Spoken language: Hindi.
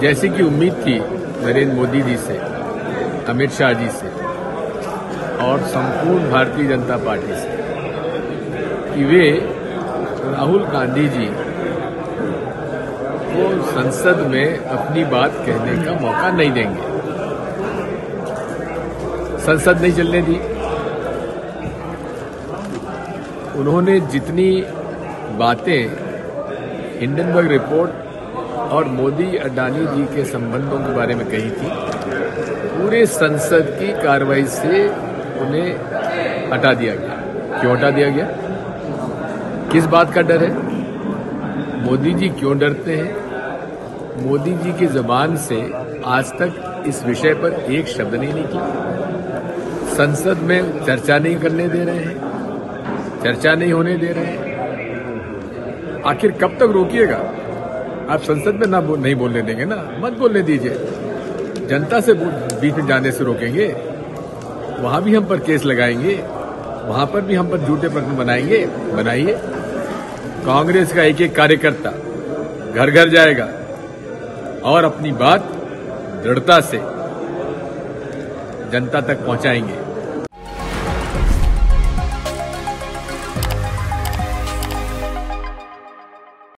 जैसी कि उम्मीद थी नरेंद्र मोदी जी से, अमित शाह जी से, और संपूर्ण भारतीय जनता पार्टी से, कि वे राहुल गांधी जी को संसद में अपनी बात कहने का मौका नहीं देंगे। संसद नहीं चलने दी। उन्होंने जितनी बातें, हिंडनबर्ग रिपोर्ट और मोदी अडानी जी के संबंधों के बारे में कही थी, पूरे संसद की कार्रवाई से उन्हें हटा दिया गया। क्यों हटा दिया गया? किस बात का डर है? मोदी जी क्यों डरते हैं? मोदी जी की जबान से आज तक इस विषय पर एक शब्द नहीं निकला। संसद में चर्चा नहीं करने दे रहे हैं, चर्चा नहीं होने दे रहे हैं। आखिर कब तक रोकिएगा? आप संसद में ना बो, नहीं बोलने देंगे ना मत बोलने दीजिए। जनता से बीच में जाने से रोकेंगे। वहाँ भी हम पर केस लगाएँगे वहाँ पर भी हम पर झूठे प्रश्न बनाएँगे। बनाइए। कांग्रेस का एक एक कार्यकर्ता घर घर जाएगा और अपनी बात दृढ़ता से जनता तक पहुंचाएँगे।